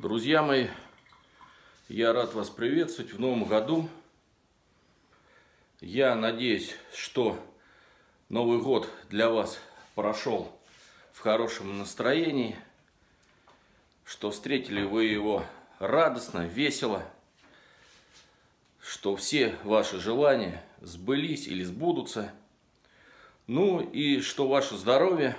Друзья мои, я рад вас приветствовать в новом году. Я надеюсь, что Новый год для вас прошел в хорошем настроении, что встретили вы его радостно, весело, что все ваши желания сбылись или сбудутся, ну и что ваше здоровье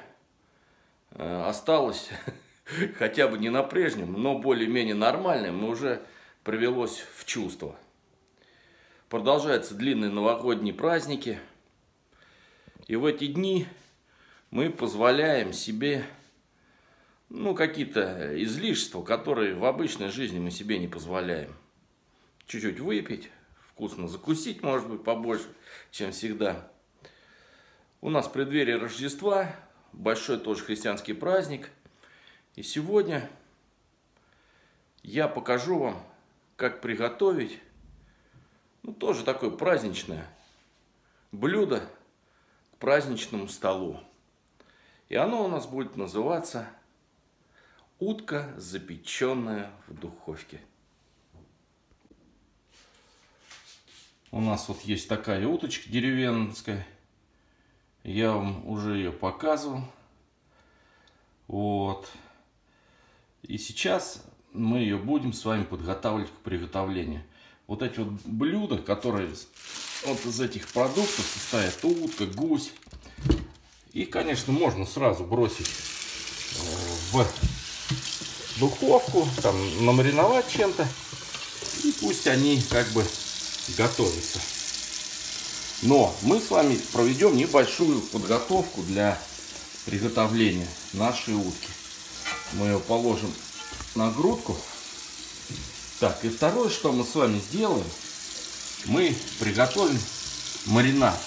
э, осталось хотя бы не на прежнем, но более-менее нормальным, но уже привелось в чувство. Продолжаются длинные новогодние праздники. И в эти дни мы позволяем себе ну, какие-то излишества, которые в обычной жизни мы себе не позволяем. Чуть-чуть выпить, вкусно закусить, может быть, побольше, чем всегда. У нас в преддверии Рождества, большой тоже христианский праздник – и сегодня я покажу вам, как приготовить, ну, тоже такое праздничное блюдо к праздничному столу. И оно у нас будет называться утка, запеченная в духовке. У нас вот есть такая уточка деревенская. Я вам уже ее показывал. Вот. И сейчас мы ее будем с вами подготавливать к приготовлению. Вот эти вот блюда, которые вот из этих продуктов состоят утка, гусь. И, конечно, можно сразу бросить э, в духовку, там, намариновать чем-то. И пусть они как бы готовятся. Но мы с вами проведем небольшую подготовку для приготовления нашей утки. Мы ее положим на грудку. Так, и второе, что мы с вами сделаем, мы приготовим маринад,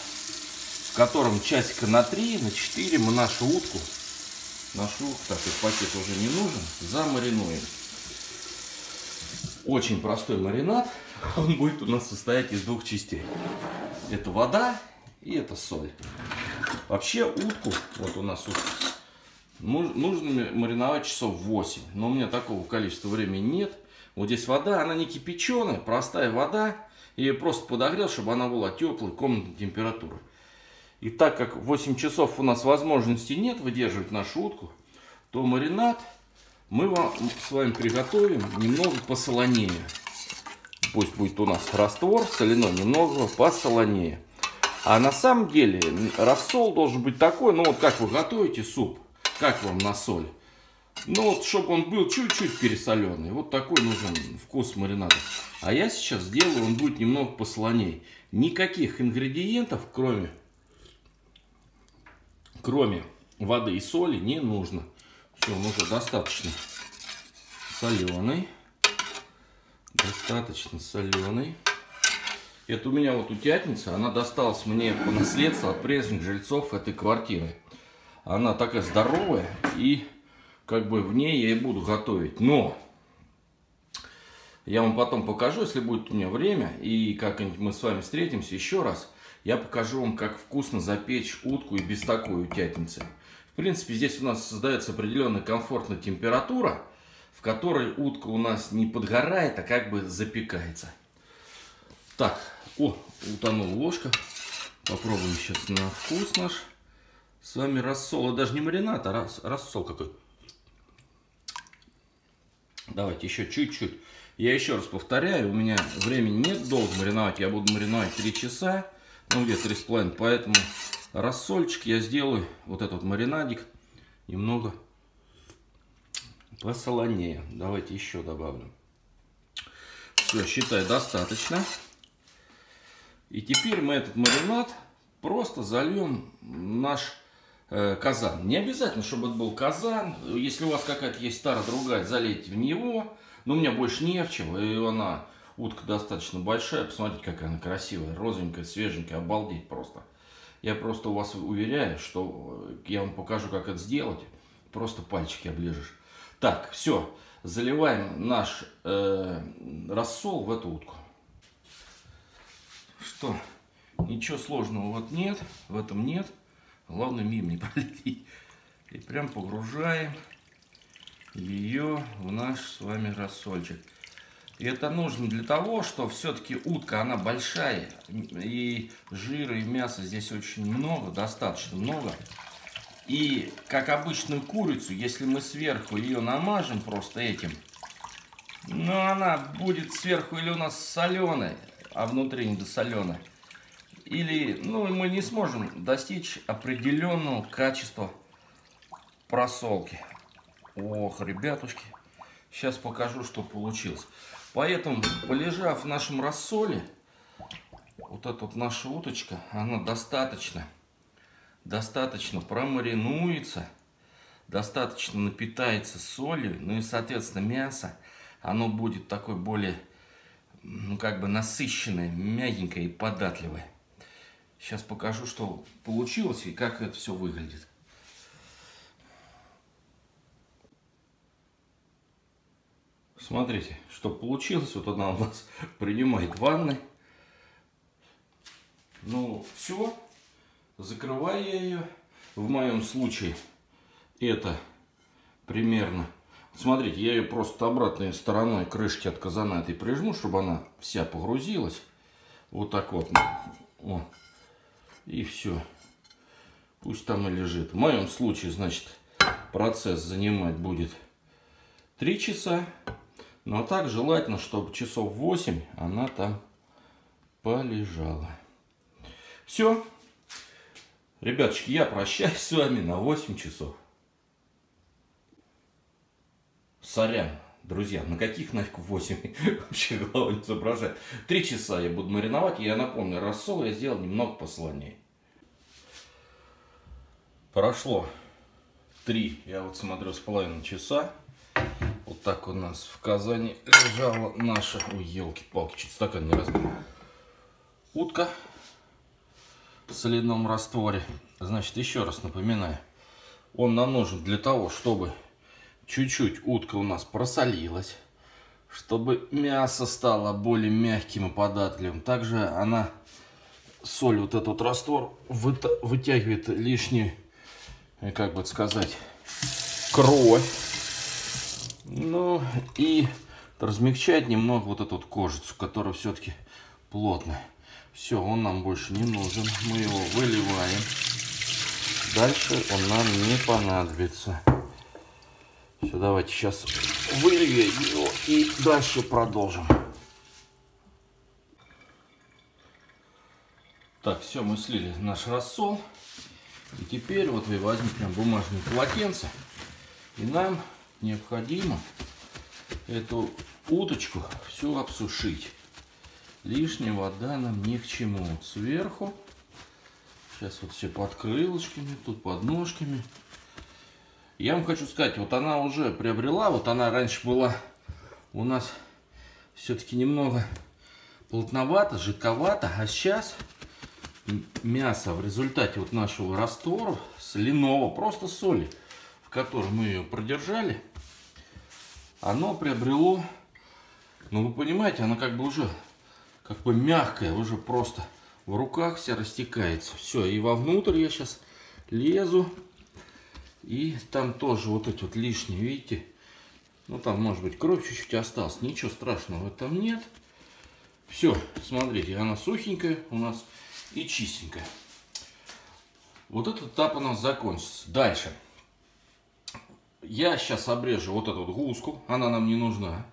в котором часика на 3, на 4 мы нашу утку, нашу, так, и пакет уже не нужен, замаринуем. Очень простой маринад, он будет у нас состоять из двух частей. Это вода и это соль. Вообще утку, вот у нас утка, Нужно мариновать часов 8, но у меня такого количества времени нет. Вот здесь вода, она не кипяченая, простая вода. Ее просто подогрел, чтобы она была теплой, комнатной температуры. И так как 8 часов у нас возможности нет выдерживать нашу утку, то маринад мы вам с вами приготовим немного посолонее. Пусть будет у нас раствор соляной, немного посолонее. А на самом деле рассол должен быть такой, ну вот как вы готовите суп. Как вам на соль? Ну вот, чтобы он был чуть-чуть пересоленный. Вот такой нужен вкус маринада. А я сейчас сделаю, он будет немного послоней. Никаких ингредиентов, кроме, кроме воды и соли, не нужно. Все, он уже достаточно соленый. Достаточно соленый. Это у меня вот утятница. Она досталась мне по наследству от прежних жильцов этой квартиры. Она такая здоровая, и как бы в ней я и буду готовить. Но я вам потом покажу, если будет у меня время, и как-нибудь мы с вами встретимся еще раз, я покажу вам, как вкусно запечь утку и без такой утятницы. В принципе, здесь у нас создается определенная комфортная температура, в которой утка у нас не подгорает, а как бы запекается. Так, о, утонула ложка. Попробуем сейчас на вкус наш. С вами рассол, а даже не маринад, а рас, рассол какой. Давайте еще чуть-чуть. Я еще раз повторяю, у меня времени нет долго мариновать. Я буду мариновать 3 часа, ну где 3,5. Поэтому рассольчик я сделаю, вот этот маринадик, немного посолонее. Давайте еще добавлю. Все, считай, достаточно. И теперь мы этот маринад просто зальем наш казан. Не обязательно, чтобы это был казан. Если у вас какая-то есть старая другая, залейте в него. Но у меня больше не в чем. И она, утка достаточно большая. Посмотрите, какая она красивая, розовенькая, свеженькая. Обалдеть просто. Я просто у вас уверяю, что я вам покажу, как это сделать. Просто пальчики оближешь. Так, все. Заливаем наш э, рассол в эту утку. Что? Ничего сложного вот нет. В этом нет. Главное мимо не пролететь. И прям погружаем ее в наш с вами рассольчик. И это нужно для того, что все-таки утка, она большая, и жира, и мяса здесь очень много, достаточно много. И, как обычную курицу, если мы сверху ее намажем просто этим, ну, она будет сверху или у нас соленая, а внутри недосоленая. Или, ну, мы не сможем достичь определенного качества просолки. Ох, ребятушки, сейчас покажу, что получилось. Поэтому, полежав в нашем рассоле, вот эта вот наша уточка, она достаточно, достаточно промаринуется, достаточно напитается солью, ну и, соответственно, мясо, оно будет такое более, ну, как бы насыщенное, мягенькое и податливое. Сейчас покажу, что получилось и как это все выглядит. Смотрите, что получилось. Вот она у нас принимает ванны. Ну, все. Закрываю я ее. В моем случае это примерно... Смотрите, я ее просто обратной стороной крышки от казана этой прижму, чтобы она вся погрузилась. Вот так вот. О. И все. Пусть там и лежит. В моем случае, значит, процесс занимать будет 3 часа. Но так желательно, чтобы часов 8 она там полежала. Все. Ребяточки, я прощаюсь с вами на 8 часов. Сорян, друзья, на каких нафиг 8 вообще голова не соображает. Три часа я буду мариновать, и я напомню, рассол я сделал немного посланнее. Прошло три, я вот смотрю, с половиной часа. Вот так у нас в Казани лежала наша... Ой, елки-палки, чуть стакан не разбил. Утка в соляном растворе. Значит, еще раз напоминаю. Он нам нужен для того, чтобы чуть-чуть утка у нас просолилась. Чтобы мясо стало более мягким и податливым. Также она, соль, вот этот раствор, вытягивает лишнюю, э, как бы сказать, кровь ну и размягчать немного вот эту вот кожицу, которая все-таки плотная. Все, он нам больше не нужен. Мы его выливаем. Дальше он нам не понадобится. Все, давайте сейчас выльем его и дальше продолжим. Так, все, мы слили наш рассол. И теперь вот вы возьмите прям бумажное полотенце. И нам необходимо эту уточку всю обсушить. Лишняя вода нам ни к чему. Сверху, сейчас вот все под крылышками, тут под ножками. Я вам хочу сказать, вот она уже приобрела, вот она раньше была у нас все-таки немного плотновато, жидковато, а сейчас мясо в результате вот нашего раствора соляного, просто соли, в котором мы ее продержали, оно приобрело, ну вы понимаете, оно как бы уже как бы мягкое, уже просто в руках вся растекается. Все, и вовнутрь я сейчас лезу. И там тоже вот эти вот лишние, видите? Ну там может быть кровь чуть-чуть осталась. Ничего страшного этом нет. Все, смотрите, она сухенькая у нас и чистенькая. Вот этот этап у нас закончится. Дальше. Я сейчас обрежу вот эту вот гуску, она нам не нужна.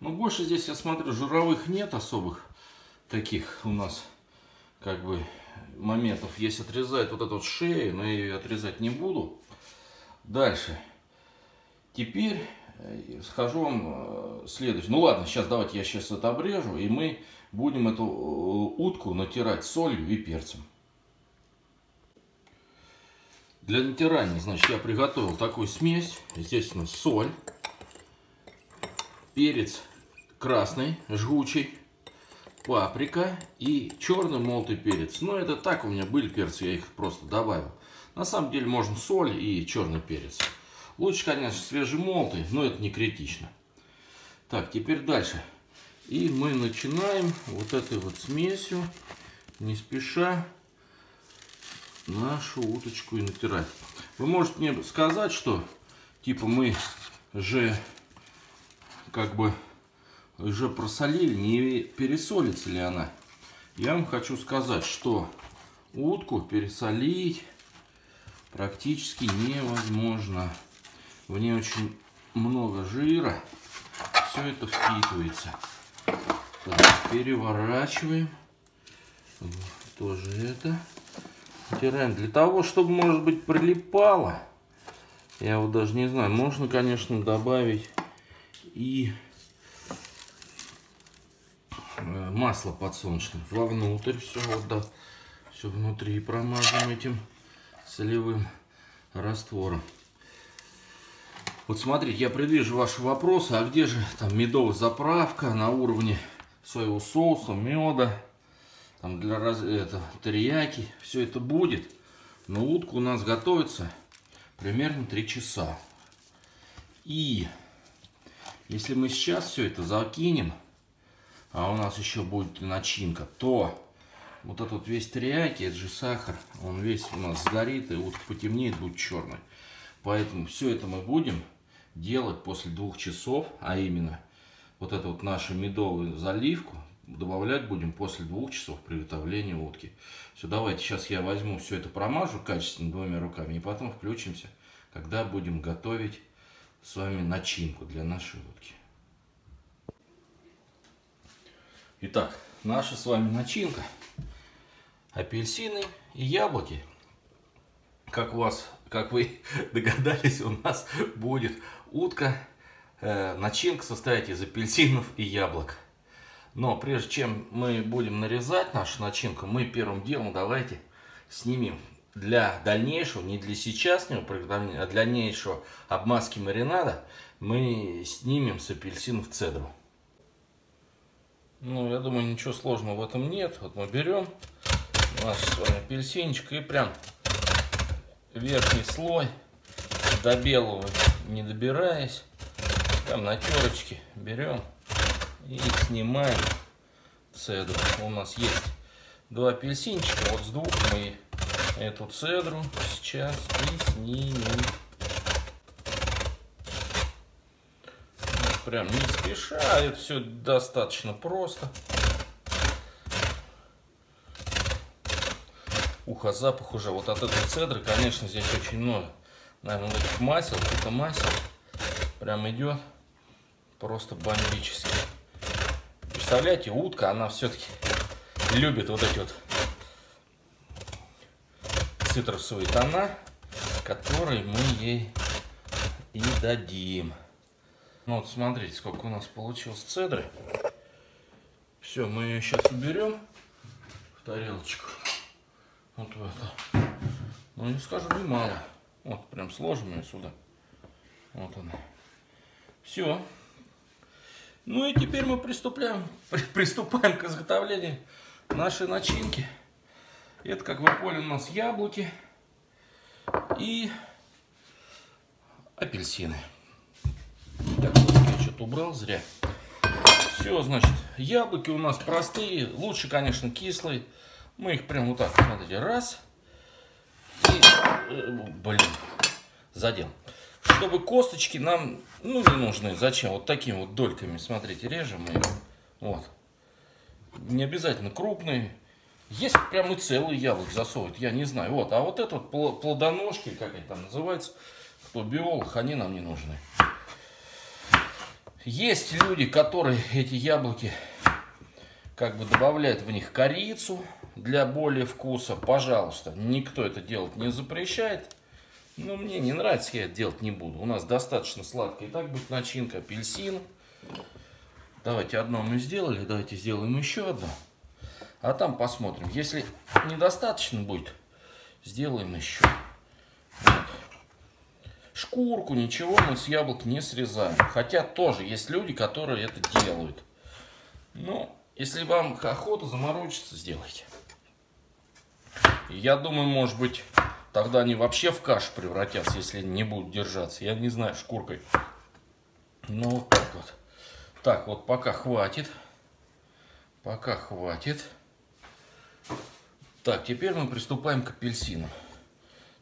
Но больше здесь, я смотрю, жировых нет особых таких у нас, как бы, моментов. Есть отрезать вот эту вот шею, но я ее отрезать не буду. Дальше. Теперь э, схожу вам э, следующее. Ну ладно, сейчас давайте я сейчас это обрежу, и мы будем эту э, утку натирать солью и перцем. Для натирания, значит, я приготовил такую смесь. Естественно, соль, перец красный, жгучий, паприка и черный молотый перец. Но это так, у меня были перцы, я их просто добавил. На самом деле можно соль и черный перец. Лучше, конечно, свежемолотый, но это не критично. Так, теперь дальше. И мы начинаем вот этой вот смесью, не спеша, нашу уточку и натирать. Вы можете мне сказать, что типа мы же как бы уже просолили, не пересолится ли она. Я вам хочу сказать, что утку пересолить практически невозможно. В ней очень много жира. Все это впитывается. Так, переворачиваем. Тоже это. Втираем. Для того, чтобы, может быть, прилипало. Я вот даже не знаю. Можно, конечно, добавить и э, масло подсолнечное вовнутрь. Все вот, да. Все внутри промазываем этим солевым раствором. Вот смотрите, я предвижу ваши вопросы, а где же там медовая заправка на уровне соевого соуса, меда, там для раз... это, терияки, все это будет. Но утка у нас готовится примерно 3 часа. И если мы сейчас все это закинем, а у нас еще будет начинка, то вот этот весь терияки, это же сахар, он весь у нас сгорит, и утка потемнеет, будет черный. Поэтому все это мы будем делать после двух часов, а именно вот эту вот нашу медовую заливку добавлять будем после двух часов приготовления утки. Все, давайте сейчас я возьму все это промажу качественно двумя руками и потом включимся, когда будем готовить с вами начинку для нашей утки. Итак, наша с вами начинка. Апельсины и яблоки. Как у вас, как вы догадались, у нас будет утка Э, начинка состоит из апельсинов и яблок. Но прежде чем мы будем нарезать нашу начинку, мы первым делом давайте снимем для дальнейшего, не для сейчасного приготовления, а для дальнейшего обмазки маринада, мы снимем с апельсинов цедру. Ну, я думаю, ничего сложного в этом нет. Вот мы берем наш с вами апельсинчик и прям верхний слой до белого не добираясь Прям на терочке берем и снимаем цедру. У нас есть два апельсинчика. Вот с двух мы эту цедру сейчас и снимем. Прям не спеша, это все достаточно просто. Ухо, запах уже. Вот от этой цедры, конечно, здесь очень много. Наверное, вот этих масел, это масел прям идет просто бомбически. Представляете, утка, она все-таки любит вот эти вот цитрусовые тона, которые мы ей и дадим. Ну вот смотрите, сколько у нас получилось цедры. Все, мы ее сейчас уберем в тарелочку. Вот в это. Ну не скажу, немало. Вот прям сложим ее сюда. Вот она. Все. Ну и теперь мы приступаем, приступаем к изготовлению нашей начинки. Это, как вы поняли, у нас яблоки и апельсины. Так, я что-то убрал зря. Все, значит, яблоки у нас простые. Лучше, конечно, кислые. Мы их прям вот так, смотрите, раз. И, э, блин, задел чтобы косточки нам, ну, не нужны. Зачем? Вот такими вот дольками, смотрите, режем мы Вот. Не обязательно крупные. Есть прям и целые яблоки засовывают, я не знаю. Вот, а вот это вот плодоножки, как они там называются, кто биолог, они нам не нужны. Есть люди, которые эти яблоки как бы добавляют в них корицу для более вкуса. Пожалуйста, никто это делать не запрещает. Но мне не нравится, я это делать не буду. У нас достаточно сладкая и так будет начинка, апельсин. Давайте одно мы сделали, давайте сделаем еще одно. А там посмотрим. Если недостаточно будет, сделаем еще. Вот. Шкурку, ничего мы с яблок не срезаем. Хотя тоже есть люди, которые это делают. Но если вам охота заморочиться, сделайте. Я думаю, может быть, Тогда они вообще в кашу превратятся, если не будут держаться. Я не знаю, шкуркой. Ну, вот так вот. Так, вот пока хватит. Пока хватит. Так, теперь мы приступаем к апельсинам.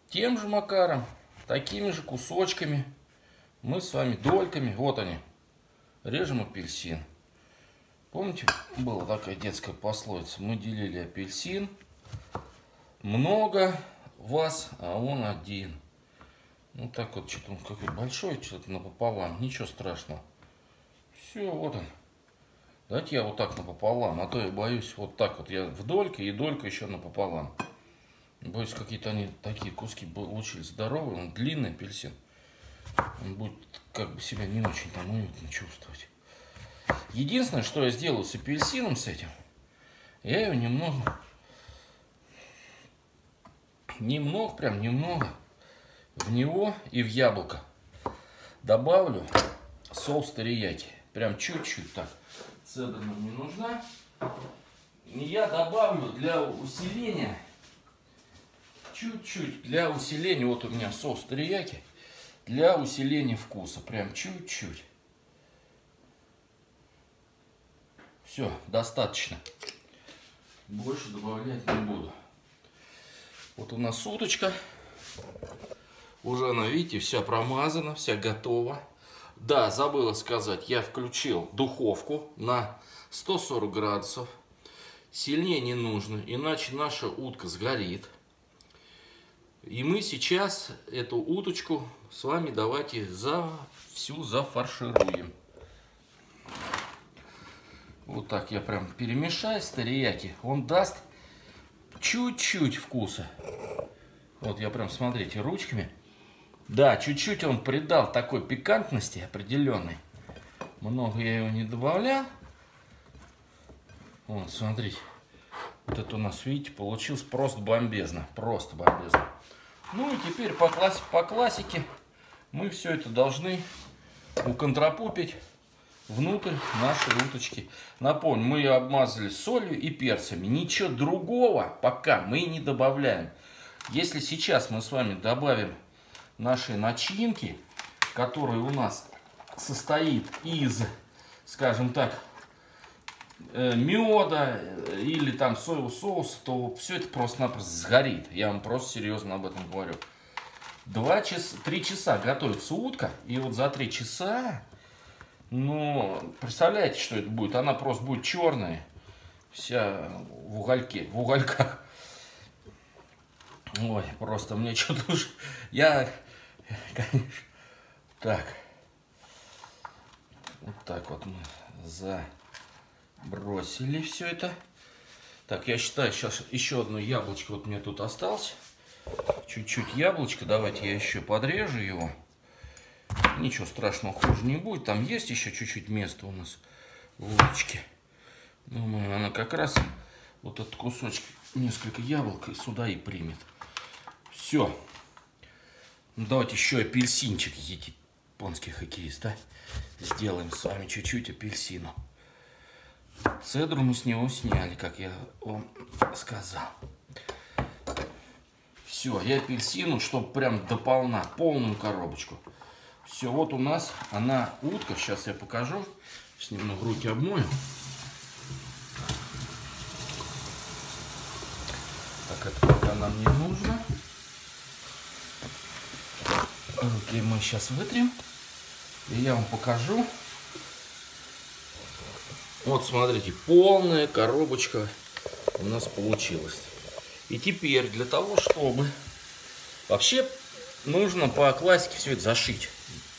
Тем же макаром, такими же кусочками мы с вами дольками, вот они, режем апельсин. Помните, была такая детская пословица, мы делили апельсин, много вас, а он один. Ну так вот, что-то он какой большой, что-то напополам, ничего страшного. Все, вот он. Давайте я вот так напополам, а то я боюсь вот так вот. Я в дольке и долька еще напополам. Боюсь, какие-то они такие куски получились здоровые. Он длинный апельсин. Он будет как бы себя не очень там уютно чувствовать. Единственное, что я сделаю с апельсином с этим, я его немного, немного, прям немного в него и в яблоко добавлю соус терияки. Прям чуть-чуть так цедра нам не нужна. Я добавлю для усиления, чуть-чуть, для усиления, вот у меня соус терияки, для усиления вкуса, прям чуть-чуть. Все, достаточно. Больше добавлять не буду. Вот у нас уточка. Уже она, видите, вся промазана, вся готова. Да, забыла сказать, я включил духовку на 140 градусов. Сильнее не нужно, иначе наша утка сгорит. И мы сейчас эту уточку с вами давайте за всю зафаршируем. Вот так я прям перемешаю с. Он даст чуть-чуть вкуса. Вот я прям, смотрите, ручками да, чуть-чуть он придал такой пикантности определенной. Много я его не добавлял. Вот, смотрите. Вот это у нас, видите, получилось просто бомбезно. Просто бомбезно. Ну и теперь по, класс по классике мы все это должны уконтропупить внутрь нашей уточки. Напомню, мы ее обмазали солью и перцами. Ничего другого пока мы не добавляем. Если сейчас мы с вами добавим нашей начинки, которая у нас состоит из, скажем так, э, меда э, или там соевого соуса, то все это просто-напросто сгорит. Я вам просто серьезно об этом говорю. Два часа, три часа готовится утка, и вот за три часа, ну, представляете, что это будет? Она просто будет черная, вся в угольке, в угольках. Ой, просто мне что-то уж... Я конечно. Так. Вот так вот мы забросили все это. Так, я считаю, сейчас еще одно яблочко вот мне тут осталось. Чуть-чуть яблочко. Давайте я еще подрежу его. Ничего страшного, хуже не будет. Там есть еще чуть-чуть места у нас в улочке. Думаю, она как раз вот этот кусочек, несколько яблок сюда и примет. Все. Ну, давайте еще апельсинчик, японский хоккеист, да? Сделаем с вами чуть-чуть апельсину. Цедру мы с него сняли, как я вам сказал. Все, и апельсину, чтобы прям дополна, полную коробочку. Все, вот у нас она утка. Сейчас я покажу. С немного руки обмою. Так, это пока нам не нужно. Руки мы сейчас вытрем. И я вам покажу. Вот смотрите, полная коробочка у нас получилась. И теперь для того, чтобы... Вообще нужно по классике все это зашить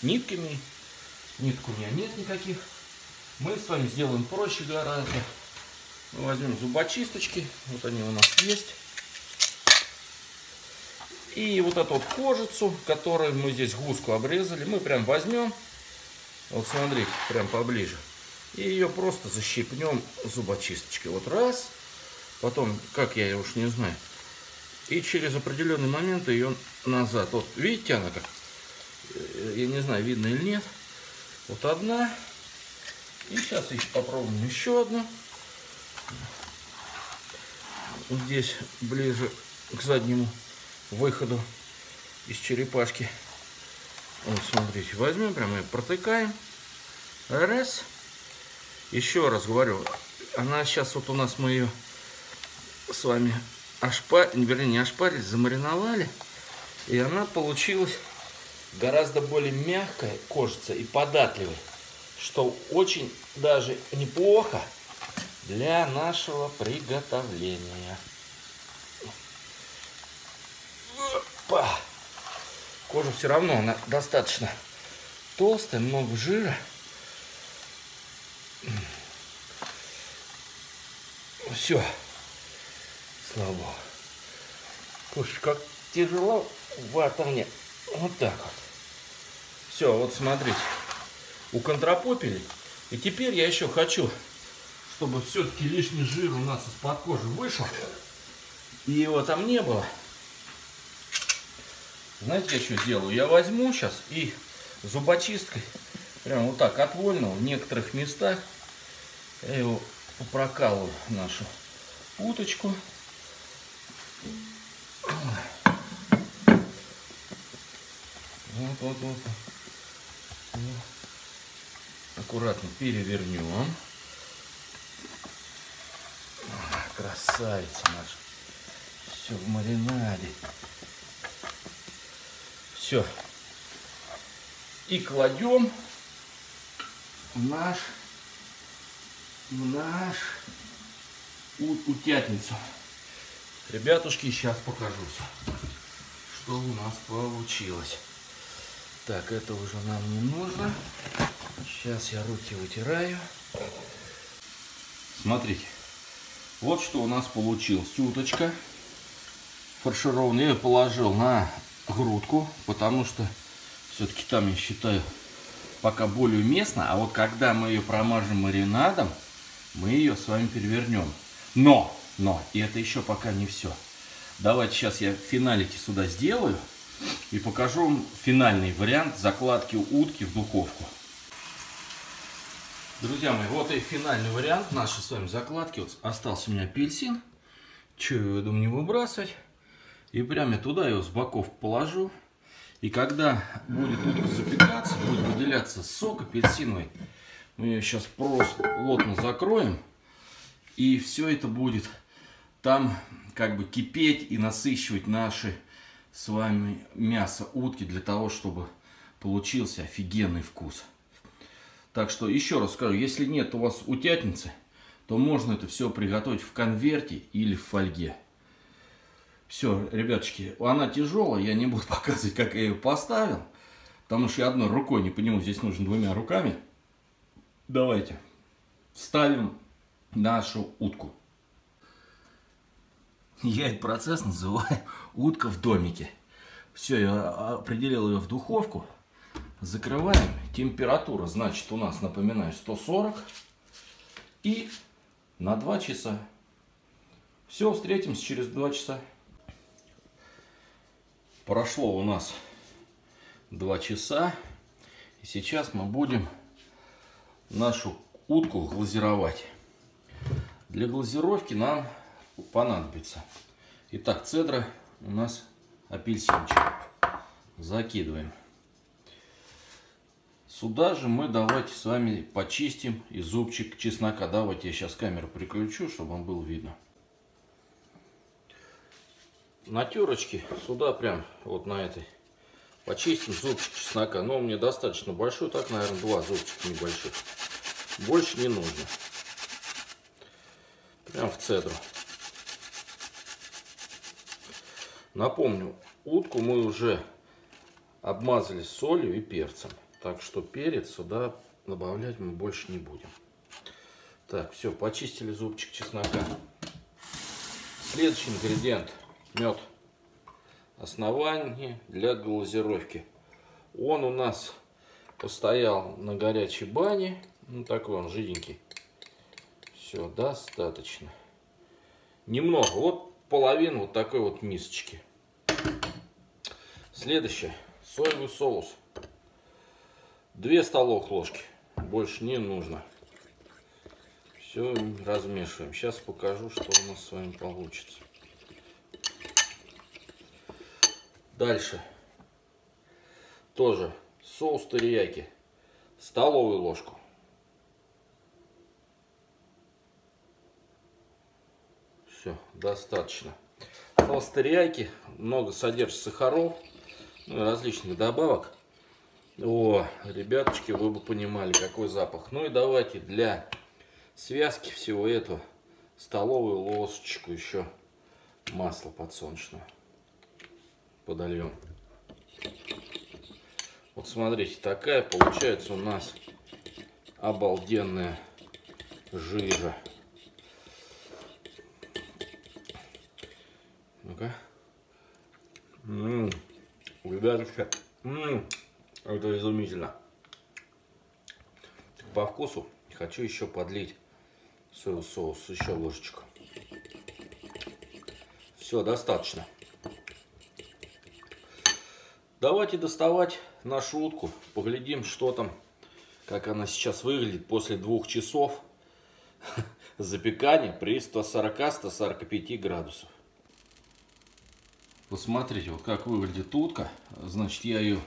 нитками. Нитку у меня нет никаких. Мы с вами сделаем проще гораздо. Мы возьмем зубочисточки. Вот они у нас есть. И вот эту вот кожицу, которую мы здесь гуску обрезали, мы прям возьмем, вот смотрите, прям поближе, и ее просто защипнем зубочисточкой. Вот раз, потом, как я уж не знаю, и через определенный момент ее назад. Вот видите она как? Я не знаю, видно или нет. Вот одна. И сейчас еще попробуем еще одну. Здесь ближе к заднему выходу из черепашки. Вот, смотрите, возьмем, прямо и протыкаем. Раз. Еще раз говорю, она сейчас вот у нас мы ее с вами ошпарили, вернее не ошпарили, замариновали. И она получилась гораздо более мягкая кожица и податливая, что очень даже неплохо для нашего приготовления. Опа. Кожа все равно она достаточно толстая, много жира. Все. Слава Богу. Слушай, как тяжело вата мне. Вот так вот. Все, вот смотрите. Уконтропопили. И теперь я еще хочу, чтобы все-таки лишний жир у нас из-под кожи вышел. И его там не было. Знаете, я что сделаю? Я возьму сейчас и зубочисткой, прям вот так отвольно, в некоторых местах, я его прокалываю, нашу уточку. Вот, вот, вот. Аккуратно перевернем. Красавица наша. Все в маринаде. Все. И кладем в наш, в наш утятницу. Ребятушки, сейчас покажу, что у нас получилось. Так, это уже нам не нужно. Сейчас я руки вытираю. Смотрите, вот что у нас получилось. Уточка фаршированная. Я ее положил на грудку, потому что все-таки там, я считаю, пока более уместно. А вот когда мы ее промажем маринадом, мы ее с вами перевернем. Но, но, и это еще пока не все. Давайте сейчас я финалики сюда сделаю и покажу вам финальный вариант закладки утки в духовку. Друзья мои, вот и финальный вариант нашей с вами закладки. Вот остался у меня апельсин. Че, я думаю, не выбрасывать. И прямо туда его с боков положу. И когда будет утка запекаться, будет выделяться сок апельсиновый, мы ее сейчас просто плотно закроем. И все это будет там как бы кипеть и насыщивать наши с вами мясо утки для того, чтобы получился офигенный вкус. Так что еще раз скажу, если нет у вас утятницы, то можно это все приготовить в конверте или в фольге. Все, ребяточки, она тяжелая, я не буду показывать, как я ее поставил, потому что я одной рукой не понимаю, здесь нужно двумя руками. Давайте ставим нашу утку. Я этот процесс называю утка в домике. Все, я определил ее в духовку. Закрываем. Температура, значит, у нас, напоминаю, 140. И на 2 часа. Все, встретимся через 2 часа. Прошло у нас два часа. И сейчас мы будем нашу утку глазировать. Для глазировки нам понадобится. Итак, цедра у нас апельсинчик. Закидываем. Сюда же мы давайте с вами почистим и зубчик чеснока. Давайте я сейчас камеру приключу, чтобы вам было видно на терочке сюда прям вот на этой почистим зубчик чеснока. Но мне достаточно большой, так, наверное, два зубчика небольших. Больше не нужно. Прям в цедру. Напомню, утку мы уже обмазали солью и перцем. Так что перец сюда добавлять мы больше не будем. Так, все, почистили зубчик чеснока. Следующий ингредиент – мед. Основание для глазировки. Он у нас постоял на горячей бане. Ну, такой он жиденький. Все, достаточно. Немного. Вот половину вот такой вот мисочки. Следующее. Соевый соус. Две столовых ложки. Больше не нужно. Все размешиваем. Сейчас покажу, что у нас с вами получится. Дальше. Тоже соус терияки. Столовую ложку. Все, достаточно. Соус терияки много содержит сахаров, различных добавок. О, ребяточки, вы бы понимали, какой запах. Ну и давайте для связки всего этого столовую ложечку еще масла подсолнечного подольем. Вот смотрите, такая получается у нас обалденная жижа. Ну-ка. Ммм, ребятушка, ммм, это изумительно. По вкусу хочу еще подлить соевый соус, еще ложечку. Все, достаточно. Давайте доставать нашу утку, поглядим, что там, как она сейчас выглядит после двух часов запекания при 140-145 градусов. Посмотрите, вот как выглядит утка. Значит, я ее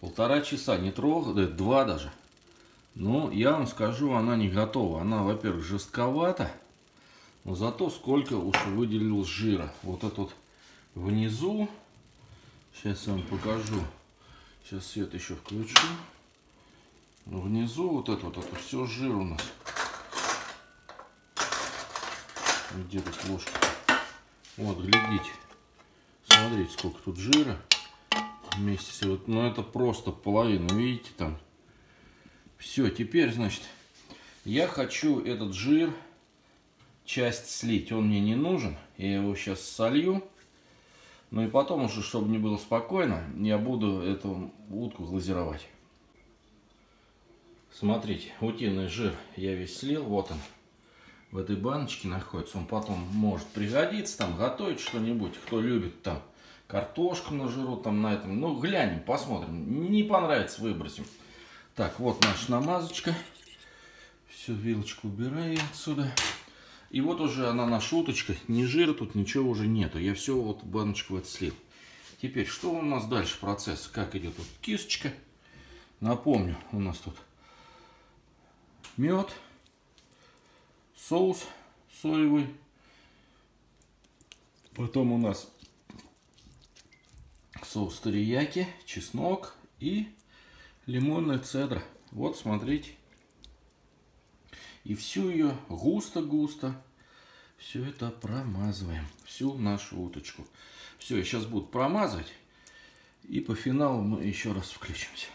полтора часа не трогал, да, два даже. Но я вам скажу, она не готова. Она, во-первых, жестковата, но зато сколько уж выделил жира. Вот этот внизу, сейчас я вам покажу. Сейчас свет еще включу. Внизу вот это вот, это все жир у нас. Где тут ложка? Вот, глядите. Смотрите, сколько тут жира вместе с вот, ну это просто половина, видите там. Все, теперь, значит, я хочу этот жир часть слить, он мне не нужен, я его сейчас солью. Ну и потом уже, чтобы не было спокойно, я буду эту утку глазировать. Смотрите, утиный жир я весь слил, вот он в этой баночке находится. Он потом может пригодиться, там готовить что-нибудь, кто любит там картошку на жиру, там на этом. Ну, глянем, посмотрим. Не понравится, выбросим. Так, вот наша намазочка. Все, вилочку убираю отсюда. И вот уже она наша уточка. Ни жира тут, ничего уже нету. Я все вот баночку вот слил. Теперь, что у нас дальше процесс? Как идет вот кисточка? Напомню, у нас тут мед соус соевый. Потом у нас соус терияки, чеснок и лимонная цедра. Вот, смотрите. И всю ее густо-густо все это промазываем. Всю нашу уточку. Все, я сейчас буду промазывать. И по финалу мы еще раз включимся.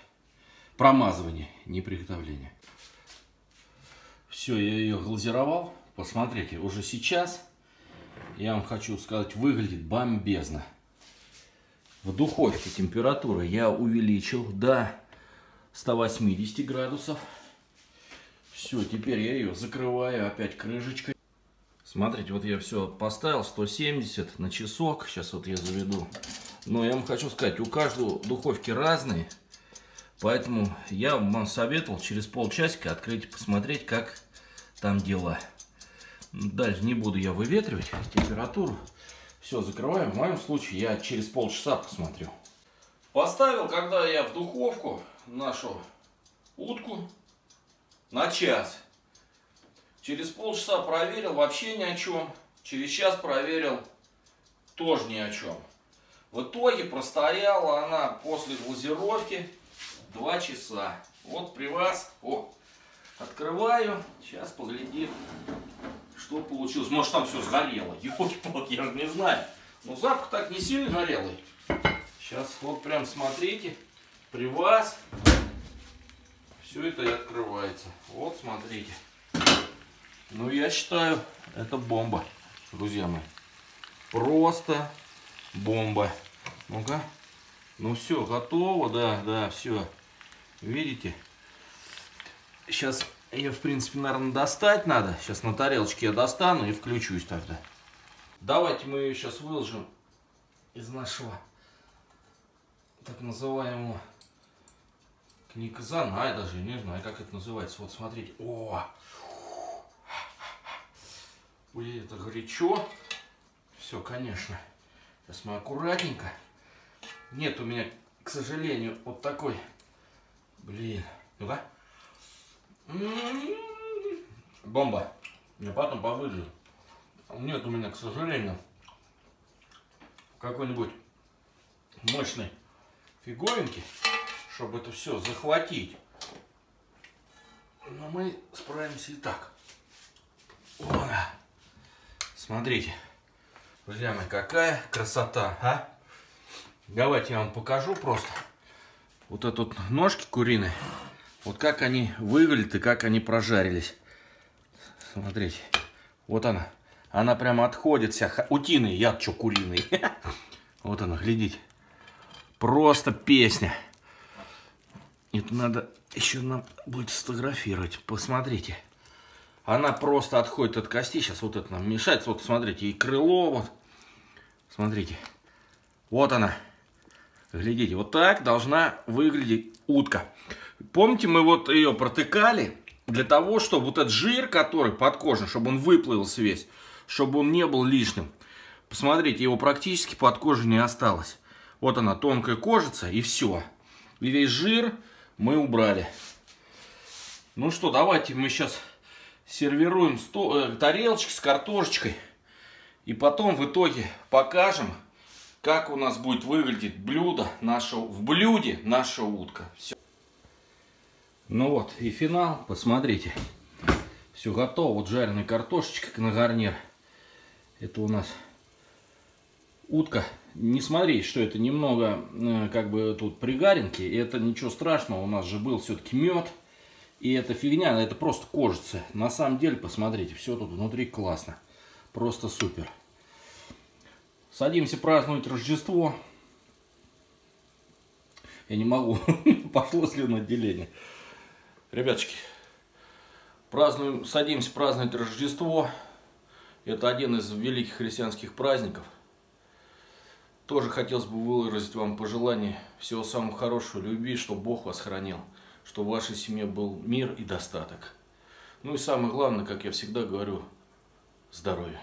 Промазывание, не приготовление. Все, я ее глазировал. Посмотрите, уже сейчас, я вам хочу сказать, выглядит бомбезно. В духовке температура я увеличил до 180 градусов. Все, теперь я ее закрываю опять крышечкой. Смотрите, вот я все поставил, 170 на часок. Сейчас вот я заведу. Но я вам хочу сказать, у каждой духовки разные. Поэтому я вам советовал через полчасика открыть, посмотреть, как там дела. Дальше не буду я выветривать температуру. Все, закрываем. В моем случае я через полчаса посмотрю. Поставил, когда я в духовку нашу утку на час. Через полчаса проверил, вообще ни о чем. Через час проверил, тоже ни о чем. В итоге простояла она после глазировки 2 часа. Вот при вас, о, Открываю. Сейчас поглядим, что получилось. Может там все сгорело. Елки-палки, я же не знаю. Но запах так не сильно горелый. Сейчас вот прям смотрите. При вас все это и открывается. Вот смотрите. Ну я считаю, это бомба, друзья мои. Просто бомба. Ну-ка. Ну все, готово, да, да, все. Видите? Сейчас ее, в принципе, наверное, достать надо. Сейчас на тарелочке я достану и включусь тогда. Давайте мы ее сейчас выложим из нашего так называемого книгзана. А, я даже не знаю, как это называется. Вот смотрите. О! Ой, это горячо. Все, конечно. Сейчас мы аккуратненько. Нет у меня, к сожалению, вот такой. Блин. Ну-ка. Бомба. Я потом повыжу. Нет у меня, к сожалению, какой-нибудь мощной фиговинки, чтобы это все захватить. Но мы справимся и так. Вон. Смотрите. Друзья мои, какая красота, а? Давайте я вам покажу просто. Вот это вот ножки куриные. Вот как они выглядят и как они прожарились. Смотрите. Вот она. Она прямо отходит вся. Утиный, я что, куриный. Вот она, глядите. Просто песня. Это надо еще нам будет сфотографировать. Посмотрите. Она просто отходит от кости. Сейчас вот это нам мешает. Вот, смотрите, и крыло вот. Смотрите. Вот она. Глядите, вот так должна выглядеть утка. Помните, мы вот ее протыкали для того, чтобы вот этот жир, который под кожей, чтобы он выплавился весь, чтобы он не был лишним. Посмотрите, его практически под кожей не осталось. Вот она, тонкая кожица, и все. И весь жир мы убрали. Ну что, давайте мы сейчас сервируем сто, э, тарелочки с картошечкой. И потом в итоге покажем, как у нас будет выглядеть блюдо нашего, в блюде наша утка. Все. Ну вот, и финал, посмотрите. Все готово. Вот жареная картошечка на гарнир. Это у нас утка. Не смотреть, что это немного, э, как бы, тут пригаренки. Это ничего страшного. У нас же был все-таки мед. И это фигня, это просто кожица. На самом деле, посмотрите, все тут внутри классно. Просто супер. Садимся праздновать Рождество. Я не могу. Пошло слюноотделение. Ребяточки, празднуем, садимся праздновать Рождество. Это один из великих христианских праздников. Тоже хотелось бы выразить вам пожелание всего самого хорошего, любви, чтобы Бог вас хранил, чтобы в вашей семье был мир и достаток. Ну и самое главное, как я всегда говорю, здоровье.